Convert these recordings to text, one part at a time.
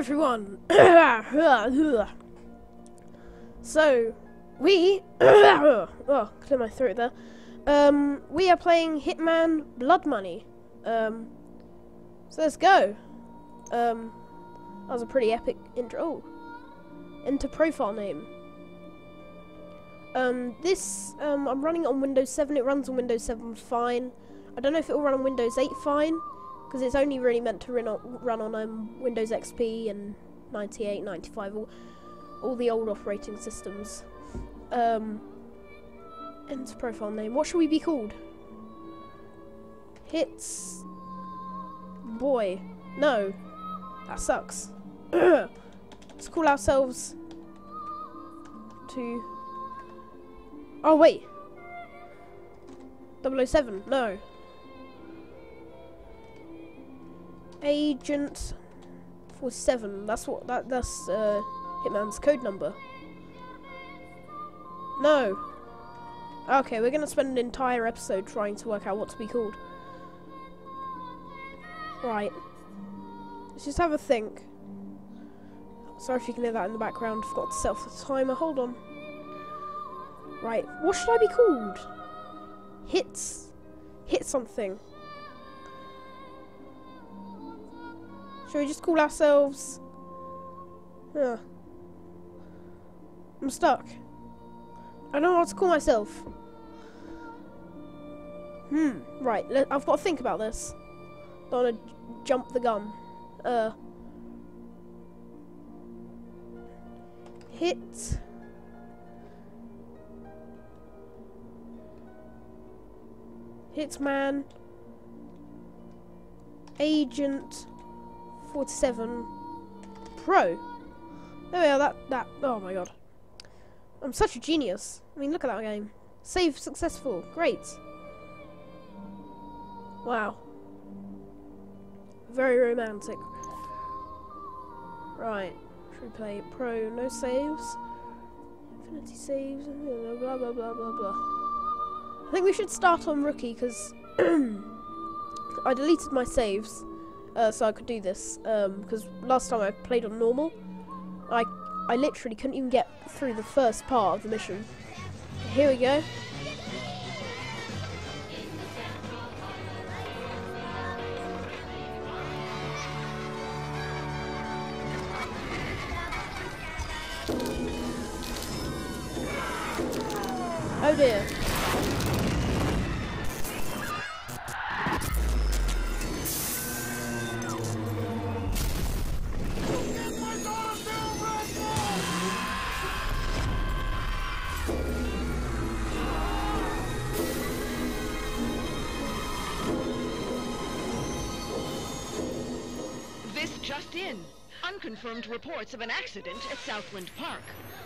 everyone. so, we oh, clear my throat there. Um, we are playing Hitman Blood Money. Um, so let's go. Um, that was a pretty epic intro. Oh, enter profile name. Um, this um, I'm running it on Windows 7. It runs on Windows 7 fine. I don't know if it will run on Windows 8 fine because it's only really meant to run on, run on um, Windows XP and 98, 95, all, all the old operating systems. Um, enter profile name. What should we be called? Hits. Boy. No. That sucks. Let's call ourselves to. Oh, wait. 007. No. Agent 47. That's what that that's uh, Hitman's code number. No. Okay, we're gonna spend an entire episode trying to work out what to be called. Right. Let's just have a think. Sorry if you can hear that in the background. Forgot to set off the timer. Hold on. Right. What should I be called? Hits. Hit something. Should we just call ourselves... Huh. I'm stuck. I don't know what to call myself. Hmm, right, I've got to think about this. Don't want to jump the gun. Uh... Hit... Hitman... Agent... 47 Pro. There we are, that, that, oh my god. I'm such a genius. I mean, look at that game. Save successful. Great. Wow. Very romantic. Right. Should we play Pro, no saves? Infinity saves, blah blah blah blah blah. I think we should start on Rookie, because I deleted my saves uh, so I could do this. Because um, last time I played on normal, I I literally couldn't even get through the first part of the mission. Here we go. Oh dear. Unconfirmed reports of an accident at Southland Park.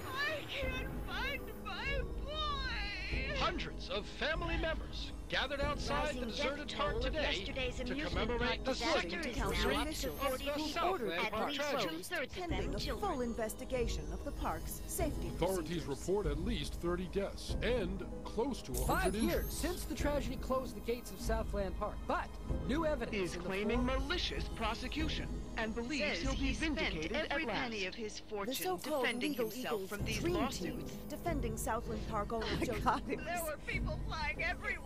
I can't find my boy! Hundreds of family members gathered outside the deserted park today to commemorate the second anniversary of the Southland Park tragedy. Pending a full investigation of the park's safety Authorities report at least 30 deaths and close to 100 Five injuries. years since the tragedy closed the gates of Southland Park, but new evidence is claiming malicious prosecution and believes Says he'll be he spent vindicated every at last. penny of his fortune so-called defending legal himself Eagles from these dream lawsuits. defending Southland Park owner Joseph There were people flying everywhere.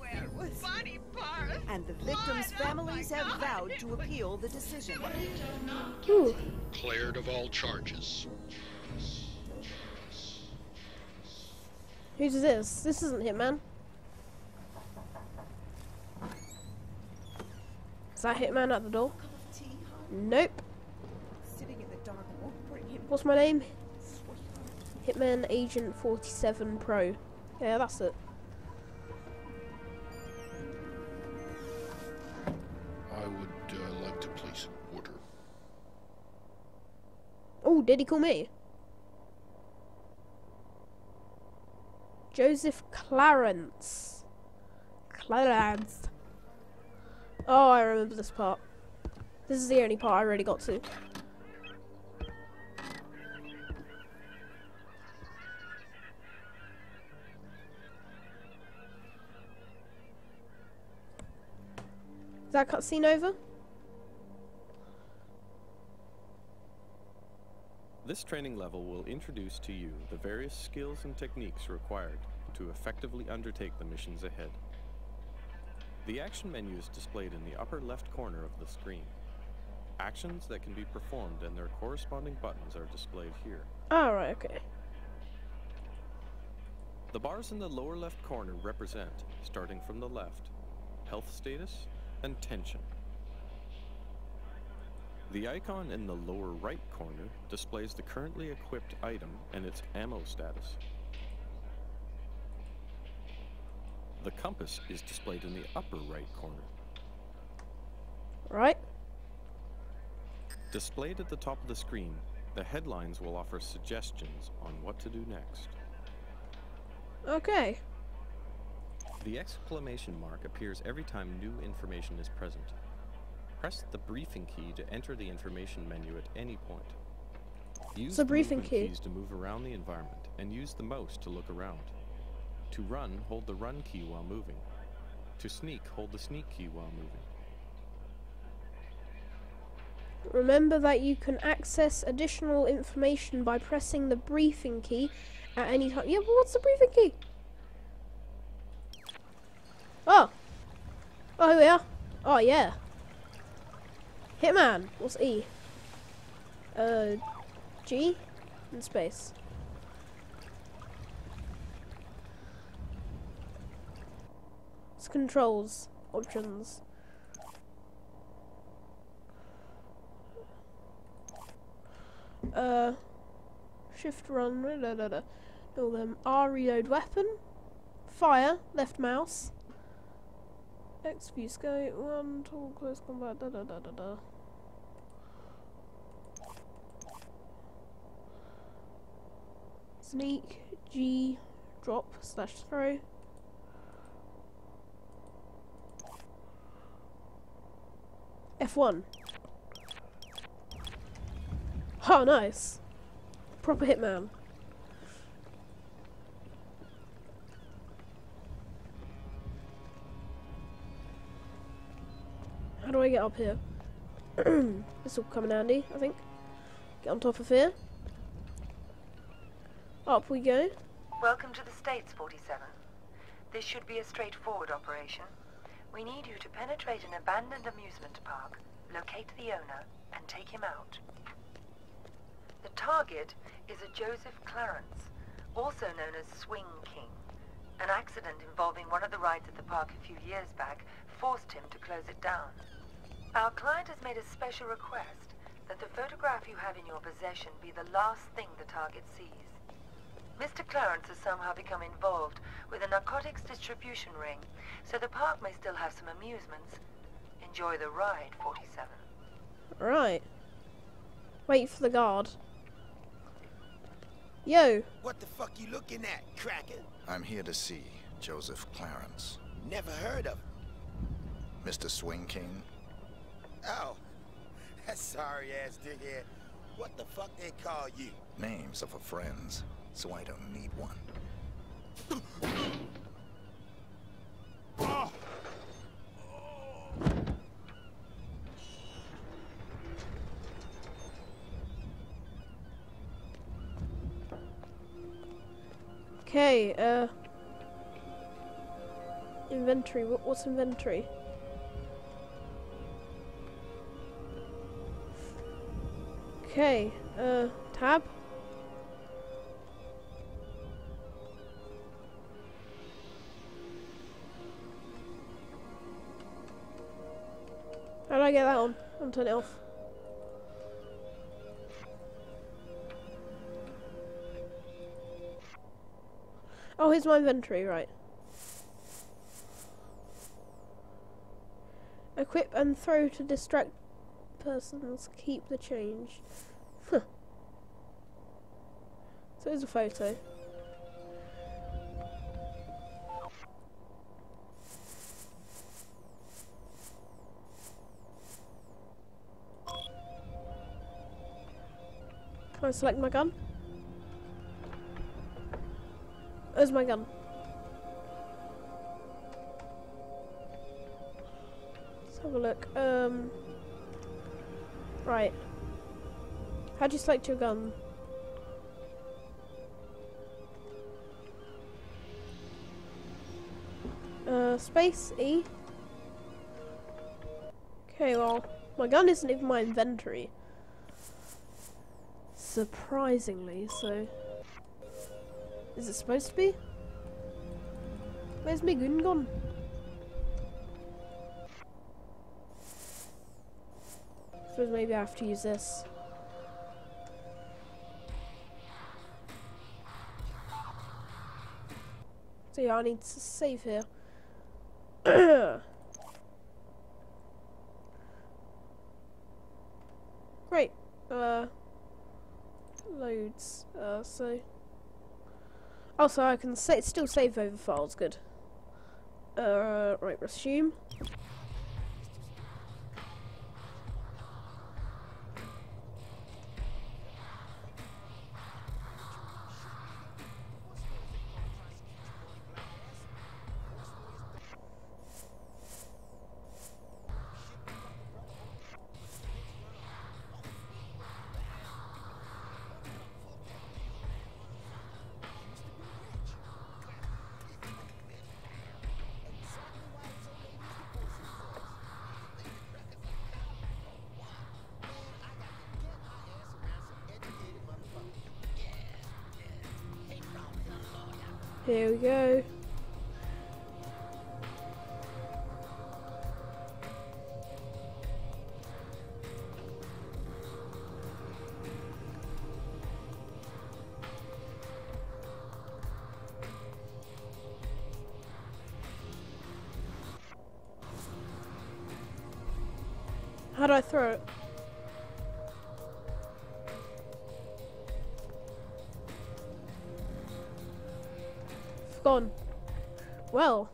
Body parts. and the victims' blood. Oh families have vowed to appeal the decision. Ooh. Cleared of all charges. Who's this? This isn't Hitman. Is that Hitman at the door? Nope. Sitting in the dark won't bring him What's my name? Hitman Agent 47 Pro. Yeah, that's it. Did he call me? Joseph Clarence. Clarence. Oh, I remember this part. This is the only part I really got to. Is that cutscene over? This training level will introduce to you the various skills and techniques required to effectively undertake the missions ahead. The action menu is displayed in the upper left corner of the screen. Actions that can be performed and their corresponding buttons are displayed here. Alright, okay. The bars in the lower left corner represent, starting from the left, health status and tension. The icon in the lower right corner displays the currently equipped item and its ammo status. The compass is displayed in the upper right corner. Right. Displayed at the top of the screen, the headlines will offer suggestions on what to do next. Okay. The exclamation mark appears every time new information is present. Press the briefing key to enter the information menu at any point. Use the the briefing key. keys to move around the environment and use the mouse to look around. To run, hold the run key while moving. To sneak, hold the sneak key while moving. Remember that you can access additional information by pressing the briefing key at any time. Yeah, but what's the briefing key? Oh. Oh, here we are. Oh, yeah. Hitman. What's E? Uh, G? In space. It's controls. Options. Uh, shift run, da, da, da. All them. R reload weapon. Fire, left mouse. Scope, one, tool, close combat, da da da da da. Sneak, G, drop, slash throw. F1. Oh, nice. Proper hitman. Do I get up here? this will come in handy, I think. Get on top of here. Up we go. Welcome to the States, 47. This should be a straightforward operation. We need you to penetrate an abandoned amusement park, locate the owner, and take him out. The target is a Joseph Clarence, also known as Swing King. An accident involving one of the rides at the park a few years back forced him to close it down. Our client has made a special request that the photograph you have in your possession be the last thing the target sees. Mr. Clarence has somehow become involved with a narcotics distribution ring, so the park may still have some amusements. Enjoy the ride, 47. Right. Wait for the guard. Yo. What the fuck you looking at, cracker? I'm here to see Joseph Clarence. Never heard of him. Mr. Swing King? Oh, that sorry ass dickhead. What the fuck they call you? Names are for friends, so I don't need one. Oh. Okay, uh. Inventory. What, what's inventory? Okay, uh, tab. How do I get that on? I'm turn it off. Oh, here's my inventory, right. Equip and throw to distract persons. Keep the change. So here's a photo. Can I select my gun? Where's my gun? Let's have a look. Um, right. How do you select your gun? Uh, space E. Okay, well, my gun isn't even my inventory. Surprisingly, so... Is it supposed to be? Where's my gun gone? suppose maybe I have to use this. So yeah, I need to save here. Great. Uh, loads. Uh, so. Also, I can sa still save over files. Good. Uh, right. Resume. Here we go. How do I throw it? Gone. Well,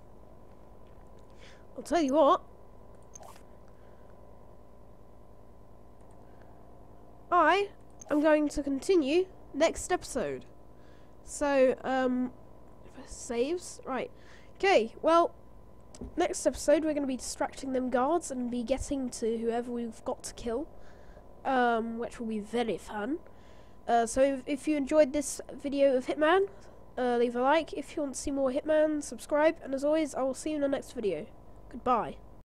I'll tell you what. I am going to continue next episode. So, um, if I saves? Right. Okay, well, next episode we're going to be distracting them guards and be getting to whoever we've got to kill, um, which will be very fun. Uh, so if, if you enjoyed this video of Hitman, uh, leave a like if you want to see more Hitman, subscribe, and as always, I will see you in the next video. Goodbye.